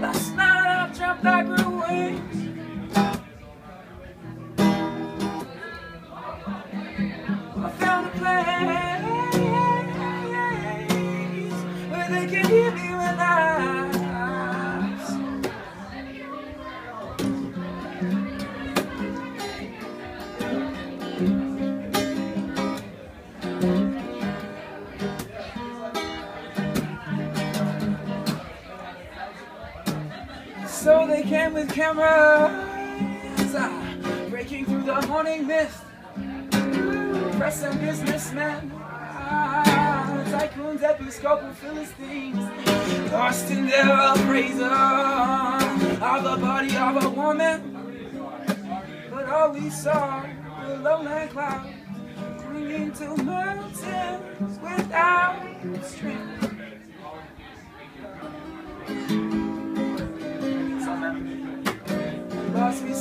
Last night I jumped, I grew wings. I found a place where they can hear me when I. Thank came with cameras, ah, breaking through the morning mist. Pressing businessmen, ah, tycoons, episcopal Philistines, lost in their appraisal of the body of a woman. But all we saw were lonely clouds clinging to mountains without strength.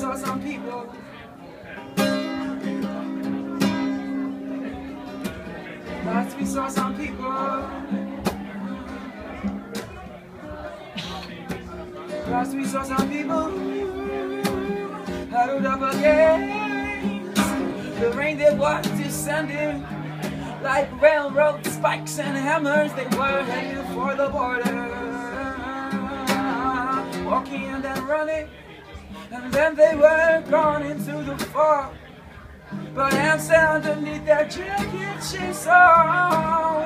Saw some people. Lost, we saw some people. Lost, we saw some people huddled up against the rain that was descending like railroad spikes and hammers. They were headed for the border, walking and then running. And then they were gone into the fog. But answer underneath that jacket, she saw